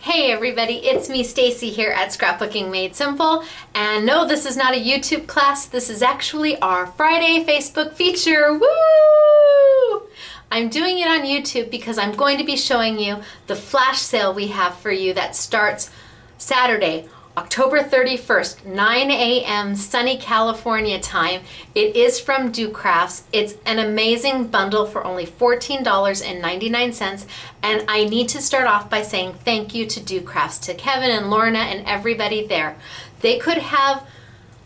Hey everybody, it's me Stacey here at Scrapbooking Made Simple. And no, this is not a YouTube class. This is actually our Friday Facebook feature. Woo! I'm doing it on YouTube because I'm going to be showing you the flash sale we have for you that starts Saturday, October 31st, 9 a.m. sunny California time. It is from DoCrafts. It's an amazing bundle for only $14.99 and I need to start off by saying thank you to DoCrafts, to Kevin and Lorna and everybody there. They could have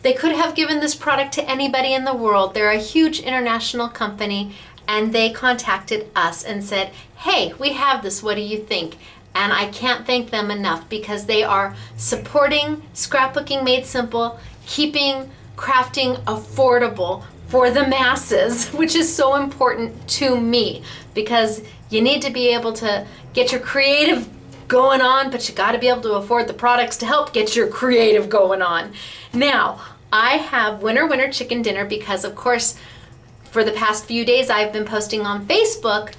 they could have given this product to anybody in the world. They're a huge international company and they contacted us and said, hey, we have this, what do you think? And I can't thank them enough because they are supporting scrapbooking made simple, keeping crafting affordable for the masses, which is so important to me because you need to be able to get your creative going on, but you got to be able to afford the products to help get your creative going on. Now, I have winner winner chicken dinner because of course for the past few days I've been posting on Facebook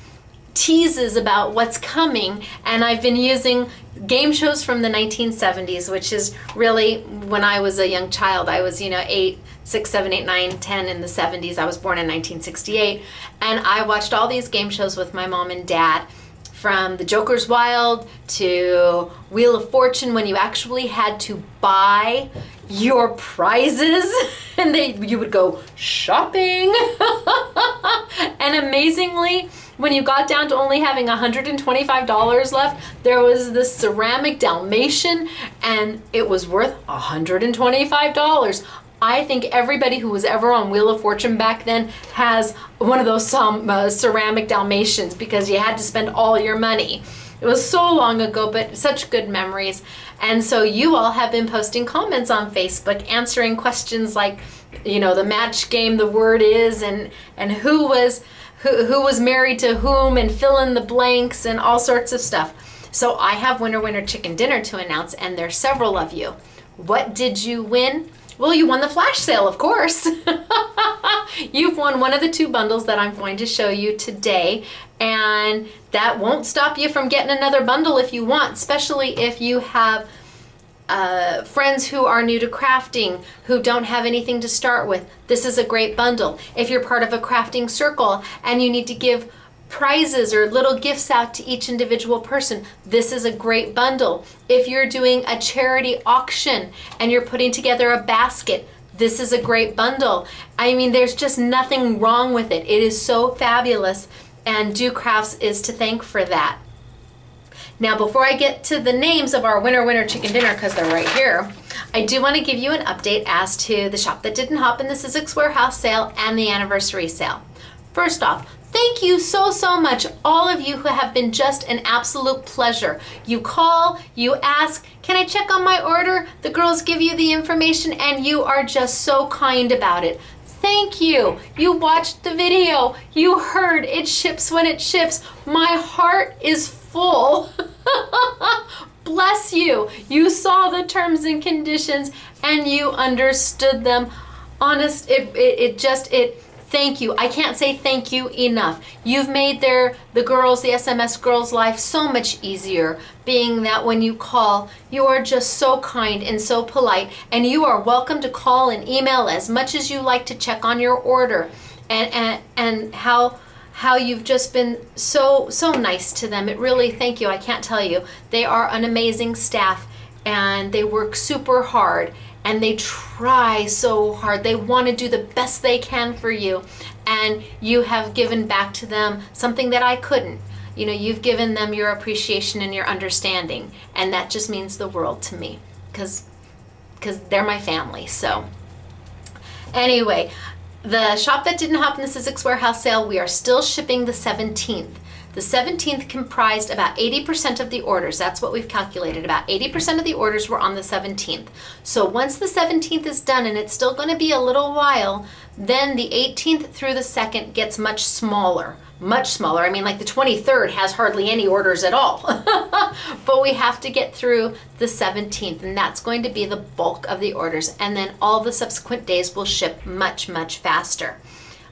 teases about what's coming and I've been using game shows from the 1970s which is really when I was a young child I was you know 8 6 7 8 9 10 in the 70s I was born in 1968 and I watched all these game shows with my mom and dad from the Joker's Wild to Wheel of Fortune when you actually had to buy your prizes and they you would go shopping. And amazingly when you got down to only having $125 left, there was this ceramic Dalmatian and it was worth $125. I think everybody who was ever on Wheel of Fortune back then has one of those um, uh, ceramic Dalmatians because you had to spend all your money. It was so long ago, but such good memories. And so you all have been posting comments on Facebook, answering questions like, you know, the match game, the word is, and, and who was who, was married to whom and fill in the blanks and all sorts of stuff. So I have Winner Winner Chicken Dinner to announce and there's several of you. What did you win? Well, you won the flash sale, of course. You've won one of the two bundles that I'm going to show you today, and that won't stop you from getting another bundle if you want, especially if you have uh, friends who are new to crafting, who don't have anything to start with, this is a great bundle. If you're part of a crafting circle and you need to give prizes or little gifts out to each individual person, this is a great bundle. If you're doing a charity auction and you're putting together a basket, this is a great bundle. I mean, there's just nothing wrong with it. It is so fabulous and DoCrafts is to thank for that. Now before I get to the names of our winner winner chicken dinner, because they're right here, I do want to give you an update as to the shop that didn't hop in the Sizzix Warehouse sale and the anniversary sale. First off, thank you so, so much, all of you who have been just an absolute pleasure. You call, you ask, can I check on my order? The girls give you the information and you are just so kind about it. Thank you. You watched the video. You heard it ships when it ships. My heart is full. Bless you. You saw the terms and conditions and you understood them. Honest, it, it, it just, it, thank you. I can't say thank you enough. You've made their the girls, the SMS girls' life so much easier, being that when you call, you are just so kind and so polite, and you are welcome to call and email as much as you like to check on your order and and, and how how you've just been so, so nice to them. It really, thank you. I can't tell you. They are an amazing staff and they work super hard and they try so hard. They want to do the best they can for you. And you have given back to them something that I couldn't. You know, you've given them your appreciation and your understanding. And that just means the world to me because because they're my family. So anyway, the shop that didn't hop in the Sizzix warehouse sale, we are still shipping the 17th. The 17th comprised about 80% of the orders. That's what we've calculated. About 80% of the orders were on the 17th. So once the 17th is done, and it's still going to be a little while, then the 18th through the 2nd gets much smaller much smaller. I mean, like the 23rd has hardly any orders at all. but we have to get through the 17th, and that's going to be the bulk of the orders. And then all the subsequent days will ship much, much faster.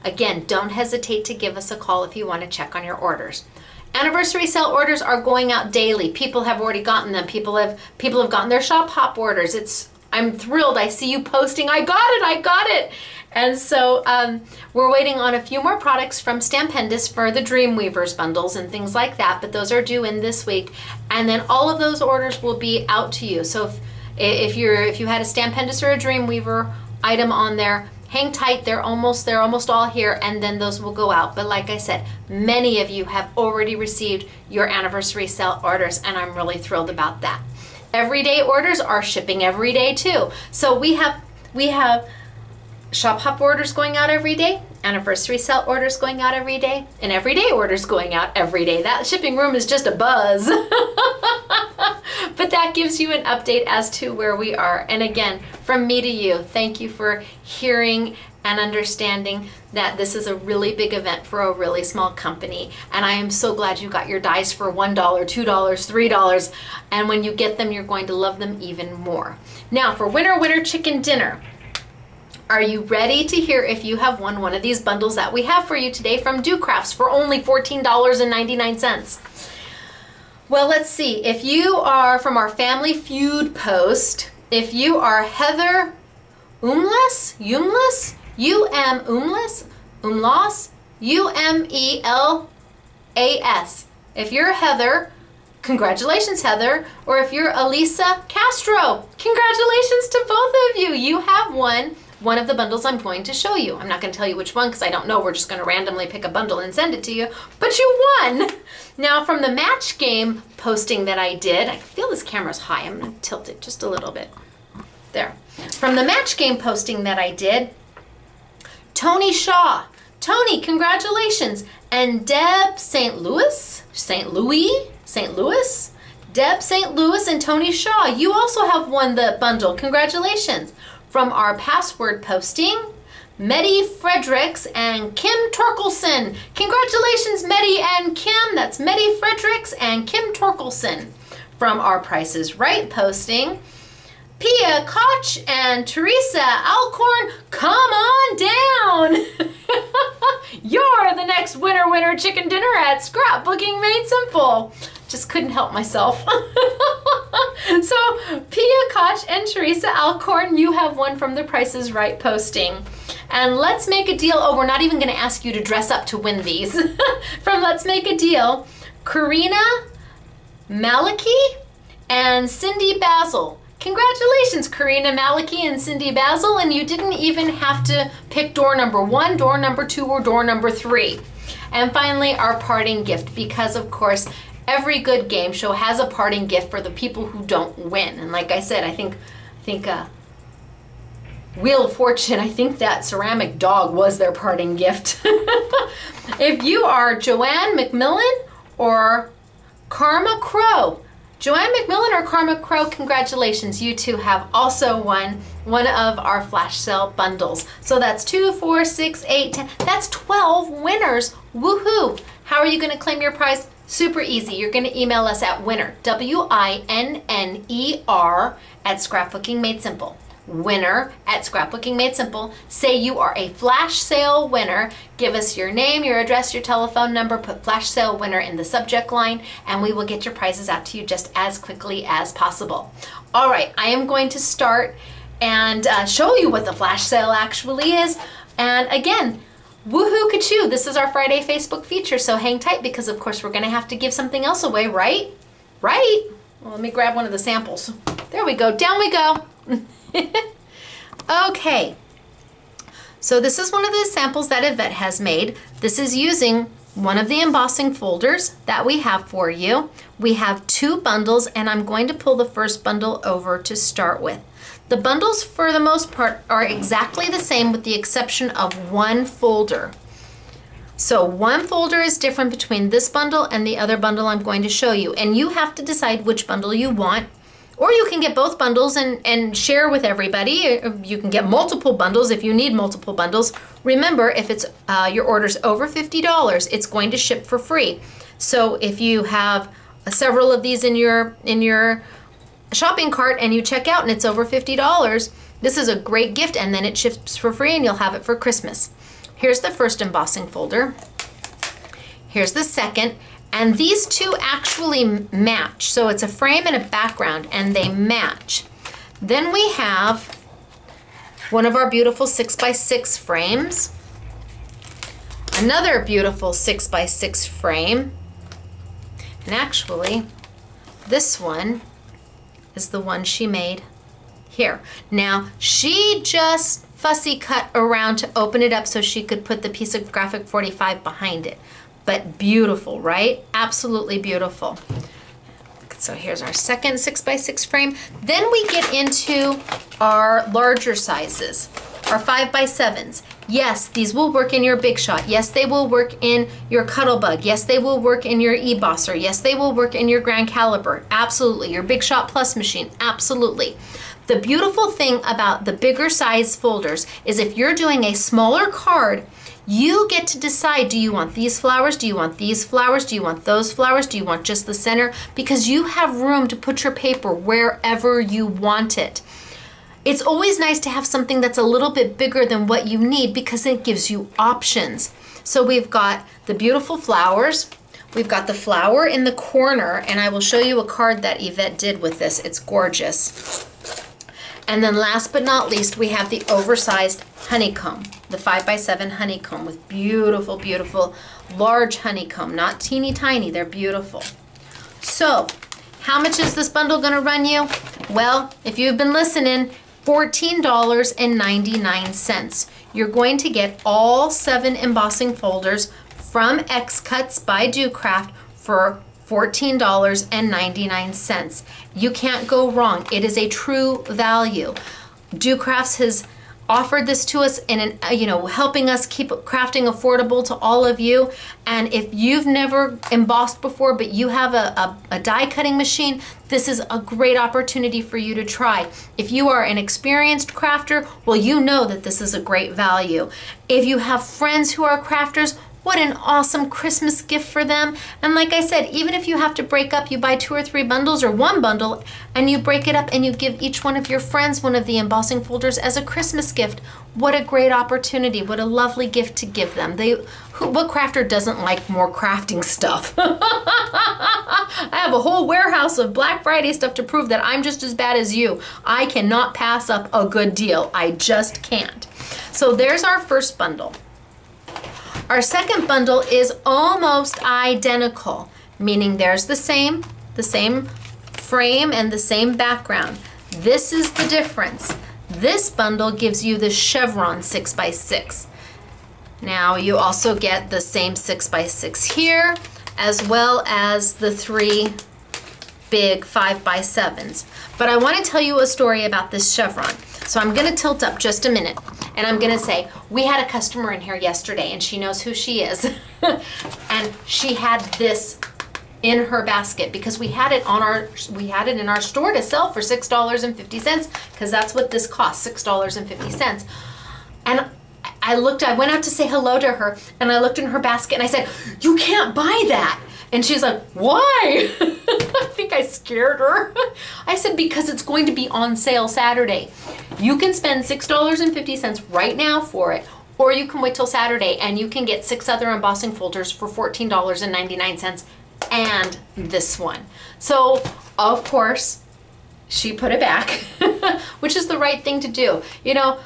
Again, don't hesitate to give us a call if you want to check on your orders. Anniversary sale orders are going out daily. People have already gotten them. People have people have gotten their shop hop orders. It's I'm thrilled. I see you posting. I got it. I got it. And so um, we're waiting on a few more products from Stampendous for the Dreamweavers bundles and things like that, but those are due in this week. And then all of those orders will be out to you. So if, if you're if you had a Stampendous or a Dreamweaver item on there, hang tight. They're almost they're almost all here, and then those will go out. But like I said, many of you have already received your anniversary sale orders, and I'm really thrilled about that. Everyday orders are shipping every day too. So we have we have shop hop orders going out every day, anniversary sale orders going out every day, and everyday orders going out every day. That shipping room is just a buzz. but that gives you an update as to where we are. And again, from me to you, thank you for hearing and understanding that this is a really big event for a really small company. And I am so glad you got your dies for $1, $2, $3. And when you get them, you're going to love them even more. Now, for Winner Winner Chicken Dinner, are you ready to hear if you have won one of these bundles that we have for you today from DoCrafts for only $14.99? Well, let's see. If you are from our Family Feud post, if you are Heather Umles, Umles, U-M Umles, Umlas, U-M-E-L-A-S. If you're Heather, congratulations, Heather. Or if you're Elisa Castro, congratulations to both of you. You have won one of the bundles I'm going to show you. I'm not going to tell you which one because I don't know. We're just going to randomly pick a bundle and send it to you. But you won! Now from the match game posting that I did, I feel this camera's high. I'm going to tilt it just a little bit. There. From the match game posting that I did, Tony Shaw. Tony, congratulations. And Deb St. Louis, St. Louis, St. Louis, Deb St. Louis and Tony Shaw, you also have won the bundle. Congratulations from our password posting, Meddy Fredericks and Kim Torkelson. Congratulations, Meddy and Kim. That's Meddy Fredericks and Kim Torkelson. From our Price Is Right posting, Pia Koch and Teresa Alcorn, come on down. You're the next winner winner chicken dinner at Scrapbooking Made Simple. Just couldn't help myself. so Pia Koch and Teresa Alcorn, you have one from the Price Is Right posting. And Let's Make a Deal, oh, we're not even gonna ask you to dress up to win these. from Let's Make a Deal, Karina Maliki and Cindy Basil. Congratulations, Karina Maliki and Cindy Basil, and you didn't even have to pick door number one, door number two, or door number three. And finally, our parting gift, because of course, every good game show has a parting gift for the people who don't win. And like I said, I think, I think, uh, Wheel of Fortune, I think that ceramic dog was their parting gift. if you are Joanne McMillan or Karma Crow, Joanne McMillan or Karma Crow, congratulations. You two have also won one of our flash sale bundles. So that's two, four, six, eight, ten. That's 12 winners. Woohoo! How are you going to claim your prize? Super easy. You're going to email us at winner, W-I-N-N-E-R, at Scrapbooking Made Simple winner at Scrapbooking Made Simple. Say you are a flash sale winner. Give us your name, your address, your telephone number, put flash sale winner in the subject line, and we will get your prizes out to you just as quickly as possible. All right, I am going to start and uh, show you what the flash sale actually is. And again, woohoo kachoo, this is our Friday Facebook feature, so hang tight because of course we're gonna have to give something else away, right? Right? Well, let me grab one of the samples. There we go, down we go. okay, so this is one of the samples that Yvette has made. This is using one of the embossing folders that we have for you. We have two bundles and I'm going to pull the first bundle over to start with. The bundles for the most part are exactly the same with the exception of one folder. So one folder is different between this bundle and the other bundle I'm going to show you and you have to decide which bundle you want or you can get both bundles and, and share with everybody. You can get multiple bundles if you need multiple bundles. Remember, if it's uh, your order's over $50, it's going to ship for free. So if you have several of these in your in your shopping cart and you check out and it's over $50, this is a great gift and then it ships for free and you'll have it for Christmas. Here's the first embossing folder. Here's the second And these two actually match. So it's a frame and a background and they match. Then we have one of our beautiful six by six frames. Another beautiful six by six frame. And actually, this one is the one she made here. Now, she just fussy cut around to open it up so she could put the piece of graphic 45 behind it. But beautiful, right? Absolutely beautiful. So here's our second six by six frame. Then we get into our larger sizes, our five by sevens. Yes, these will work in your Big Shot. Yes, they will work in your Cuttlebug. Yes, they will work in your eBosser. Yes, they will work in your Grand Calibur. Absolutely. Your Big Shot Plus machine. Absolutely. The beautiful thing about the bigger size folders is if you're doing a smaller card, you get to decide do you want these flowers? Do you want these flowers? Do you want those flowers? Do you want just the center? Because you have room to put your paper wherever you want it. It's always nice to have something that's a little bit bigger than what you need because it gives you options. So we've got the beautiful flowers. We've got the flower in the corner, and I will show you a card that Yvette did with this. It's gorgeous. And then last but not least, we have the oversized honeycomb, the 5 by 7 honeycomb with beautiful, beautiful large honeycomb, not teeny tiny, they're beautiful. So, how much is this bundle going to run you? Well, if you've been listening, $14.99. You're going to get all seven embossing folders from X Cuts by DoCraft for $14.99. You can't go wrong. It is a true value. Do Crafts has offered this to us and an, uh, you know helping us keep crafting affordable to all of you. And if you've never embossed before but you have a, a, a, die cutting machine this is a great opportunity for you to try. If you are an experienced crafter well you know that this is a great value. If you have friends who are crafters what an awesome Christmas gift for them. And like I said, even if you have to break up, you buy two or three bundles or one bundle and you break it up and you give each one of your friends one of the embossing folders as a Christmas gift. What a great opportunity. What a lovely gift to give them. They who, what crafter doesn't like more crafting stuff? I have a whole warehouse of Black Friday stuff to prove that I'm just as bad as you. I cannot pass up a good deal. I just can't. So there's our first bundle. Our second bundle is almost identical, meaning there's the same, the same frame and the same background. This is the difference. This bundle gives you the chevron 6x6. Now you also get the same 6x6 here, as well as the three big 5x7s. But I want to tell you a story about this chevron. So I'm going to tilt up just a minute. And I'm gonna say, we had a customer in here yesterday and she knows who she is. and she had this in her basket because we had it on our we had it in our store to sell for six dollars and fifty cents because that's what this costs six dollars and fifty cents and I looked I went out to say hello to her and I looked in her basket and I said you can't buy that and she's like why I think I scared her I said because it's going to be on sale Saturday you can spend $6.50 right now for it, or you can wait till Saturday and you can get six other embossing folders for $14.99 and this one. So, of course, she put it back, which is the right thing to do. You know,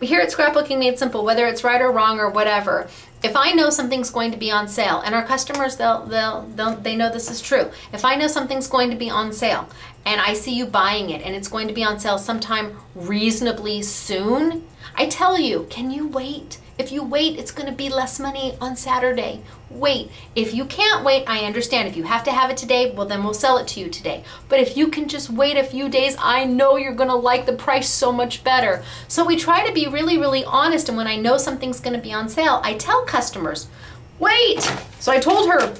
here at Scrapbooking Made Simple, whether it's right or wrong or whatever, if I know something's going to be on sale, and our customers, they'll, they'll, they'll, they know this is true. If I know something's going to be on sale and I see you buying it and it's going to be on sale sometime reasonably soon, I tell you, can you wait? If you wait, it's going to be less money on Saturday. Wait. If you can't wait, I understand. If you have to have it today, well, then we'll sell it to you today. But if you can just wait a few days, I know you're going to like the price so much better. So we try to be really, really honest. And when I know something's going to be on sale, I tell customers, wait. So I told her,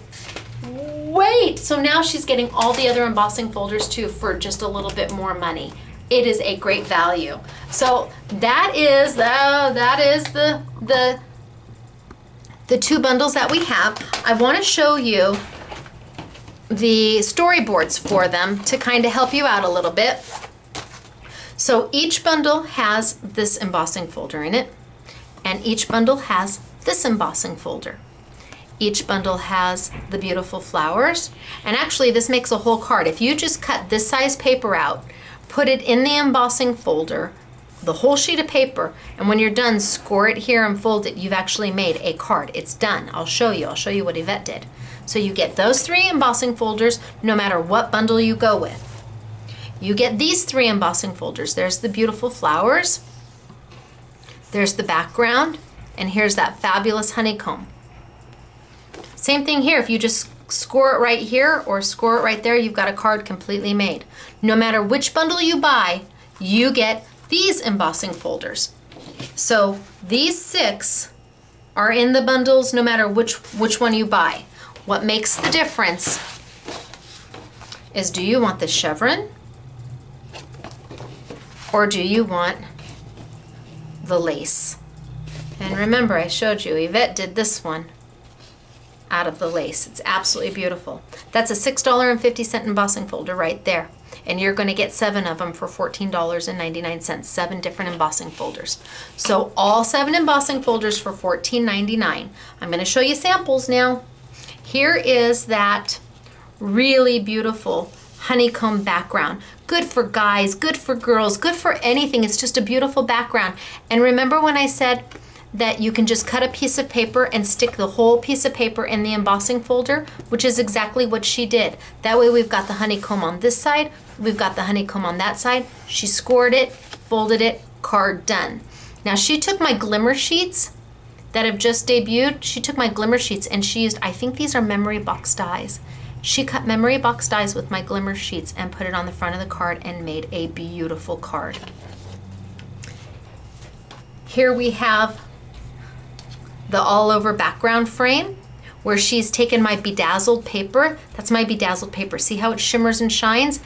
wait. So now she's getting all the other embossing folders too for just a little bit more money. It is a great value. So that is the, that is the, the, the two bundles that we have. I want to show you the storyboards for them to kind of help you out a little bit. So each bundle has this embossing folder in it, and each bundle has this embossing folder. Each bundle has the beautiful flowers. And actually this makes a whole card. If you just cut this size paper out, put it in the embossing folder, the whole sheet of paper, and when you're done, score it here and fold it, you've actually made a card. It's done. I'll show you. I'll show you what Yvette did. So you get those three embossing folders no matter what bundle you go with. You get these three embossing folders. There's the beautiful flowers, there's the background, and here's that fabulous honeycomb. Same thing here, if you just score it right here or score it right there, you've got a card completely made. No matter which bundle you buy, you get these embossing folders. So these six are in the bundles no matter which, which one you buy. What makes the difference is do you want the chevron or do you want the lace? And remember, I showed you, Yvette did this one out of the lace. It's absolutely beautiful. That's a $6.50 embossing folder right there. And you're going to get seven of them for $14.99, seven different embossing folders. So all seven embossing folders for $14.99. I'm going to show you samples now. Here is that really beautiful honeycomb background. Good for guys, good for girls, good for anything. It's just a beautiful background. And remember when I said that you can just cut a piece of paper and stick the whole piece of paper in the embossing folder, which is exactly what she did. That way we've got the honeycomb on this side, we've got the honeycomb on that side. She scored it, folded it, card done. Now she took my glimmer sheets that have just debuted, she took my glimmer sheets and she used, I think these are memory box dies. She cut memory box dies with my glimmer sheets and put it on the front of the card and made a beautiful card. Here we have the all over background frame where she's taken my bedazzled paper. That's my bedazzled paper. See how it shimmers and shines?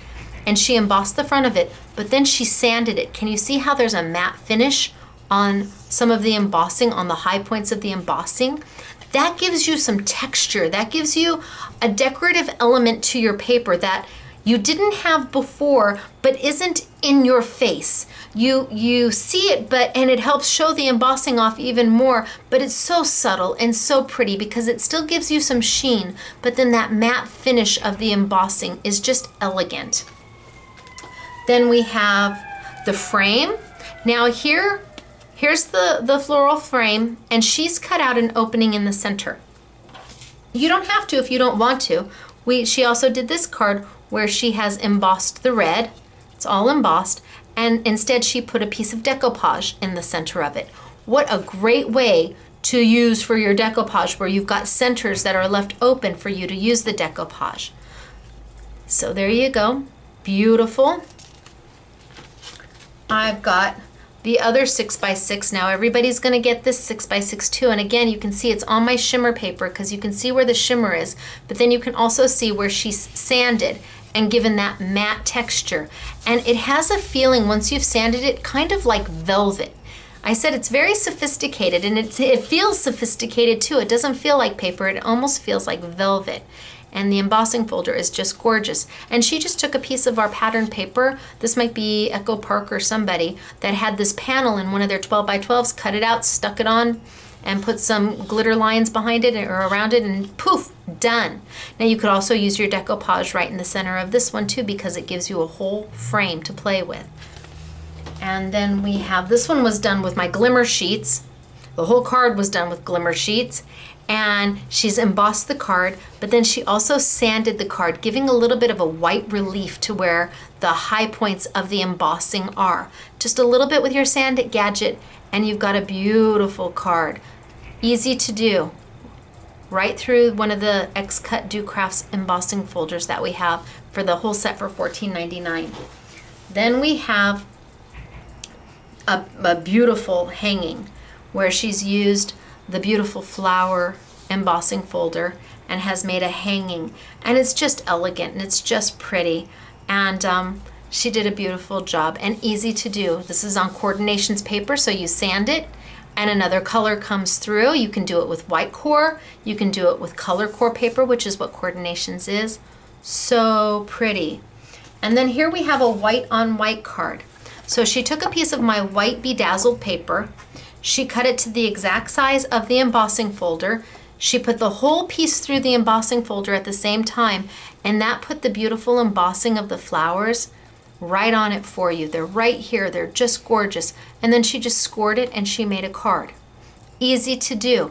And she embossed the front of it, but then she sanded it. Can you see how there's a matte finish on some of the embossing, on the high points of the embossing? that gives you some texture. That gives you a decorative element to your paper that you didn't have before but isn't in your face. You you see it but and it helps show the embossing off even more, but it's so subtle and so pretty because it still gives you some sheen, but then that matte finish of the embossing is just elegant. Then we have the frame. Now here Here's the, the floral frame, and she's cut out an opening in the center. You don't have to if you don't want to. We, she also did this card where she has embossed the red. It's all embossed. And instead she put a piece of decoupage in the center of it. What a great way to use for your decoupage where you've got centers that are left open for you to use the decoupage. So there you go. Beautiful. I've got the other 6 by 6 now. Everybody's going to get this 6 by 6 too. And again, you can see it's on my shimmer paper because you can see where the shimmer is. But then you can also see where she's sanded and given that matte texture. And it has a feeling, once you've sanded it, kind of like velvet. I said it's very sophisticated and it, it feels sophisticated too. It doesn't feel like paper, it almost feels like velvet and the embossing folder is just gorgeous. And she just took a piece of our pattern paper, this might be Echo Park or somebody, that had this panel in one of their 12 by 12s, cut it out, stuck it on, and put some glitter lines behind it or around it and poof, done. Now you could also use your decoupage right in the center of this one too because it gives you a whole frame to play with. And then we have, this one was done with my glimmer sheets. The whole card was done with glimmer sheets and she's embossed the card, but then she also sanded the card, giving a little bit of a white relief to where the high points of the embossing are. Just a little bit with your sand gadget, and you've got a beautiful card. Easy to do. Right through one of the X-Cut DoCrafts embossing folders that we have for the whole set for $14.99. Then we have a, a beautiful hanging where she's used the beautiful flower embossing folder and has made a hanging and it's just elegant and it's just pretty and um, she did a beautiful job and easy to do this is on Core'dinations paper so you sand it and another color comes through. You can do it with white core. You can do it with color core paper which is what Core'dinations is. So pretty. And then here we have a white on white card. So she took a piece of my white bedazzled paper. She cut it to the exact size of the embossing folder. She put the whole piece through the embossing folder at the same time, and that put the beautiful embossing of the flowers right on it for you. They're right here. They're just gorgeous. And then she just scored it and she made a card. Easy to do.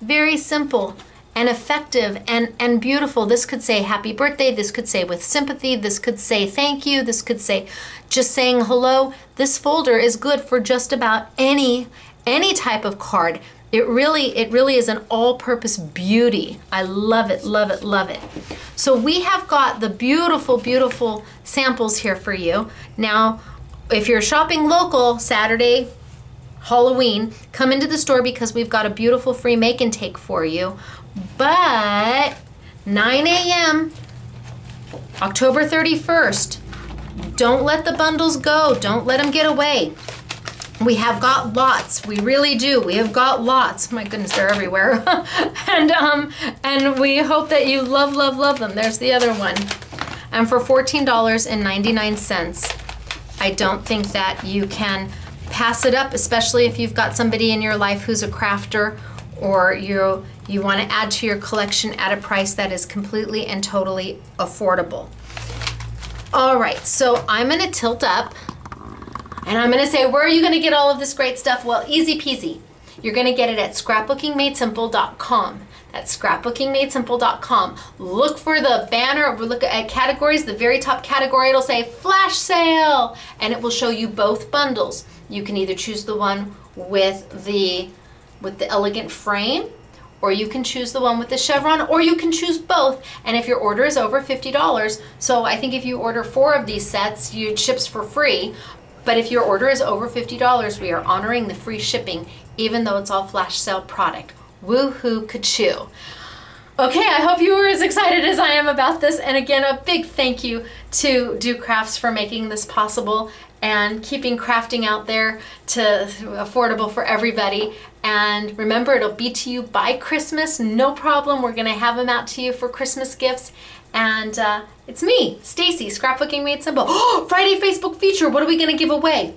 Very simple and effective and, and beautiful. This could say happy birthday. This could say with sympathy. This could say thank you. This could say just saying hello. This folder is good for just about any any type of card. It really, it really is an all-purpose beauty. I love it, love it, love it. So we have got the beautiful, beautiful samples here for you. Now, if you're shopping local Saturday, Halloween, come into the store because we've got a beautiful free make and take for you. But 9 a.m. October 31st. Don't let the bundles go. Don't let them get away. We have got lots. We really do. We have got lots. My goodness, they're everywhere. and um, and we hope that you love, love, love them. There's the other one. And for $14.99, I don't think that you can pass it up, especially if you've got somebody in your life who's a crafter or you you want to add to your collection at a price that is completely and totally affordable. All right, so I'm going to tilt up and I'm gonna say, where are you gonna get all of this great stuff? Well, easy peasy. You're gonna get it at scrapbookingmadesimple.com. That's scrapbookingmadesimple.com. Look for the banner, look at categories, the very top category, it'll say flash sale, and it will show you both bundles. You can either choose the one with the with the elegant frame, or you can choose the one with the chevron, or you can choose both. And if your order is over $50, so I think if you order four of these sets, you ships for free. But if your order is over $50, we are honoring the free shipping, even though it's all flash sale product. Woohoo kachoo. Okay, I hope you were as excited as I am about this. And again, a big thank you to DoCrafts for making this possible and keeping crafting out there to affordable for everybody. And remember, it'll be to you by Christmas, no problem. We're gonna have them out to you for Christmas gifts. And uh, it's me, Stacey, Scrapbooking Made Simple. Friday Facebook feature, what are we gonna give away?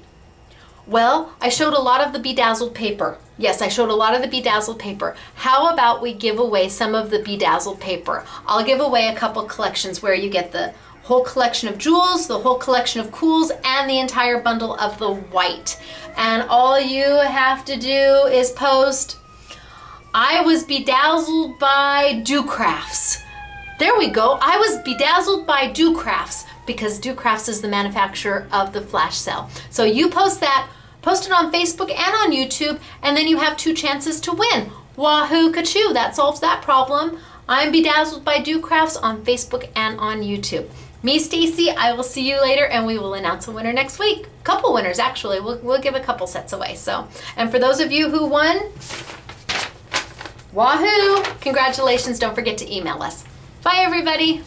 Well, I showed a lot of the bedazzled paper. Yes, I showed a lot of the bedazzled paper. How about we give away some of the bedazzled paper? I'll give away a couple collections where you get the whole collection of jewels, the whole collection of cools, and the entire bundle of the white. And all you have to do is post, I was bedazzled by DoCrafts. There we go. I was bedazzled by DoCrafts because DoCrafts is the manufacturer of the flash sale. So you post that, post it on Facebook and on YouTube, and then you have two chances to win. Wahoo kachoo, that solves that problem. I'm Bedazzled by DoCrafts on Facebook and on YouTube. Me, Stacey, I will see you later and we will announce a winner next week. Couple winners, actually. We'll, we'll give a couple sets away. So, And for those of you who won, wahoo! Congratulations. Don't forget to email us. Bye, everybody.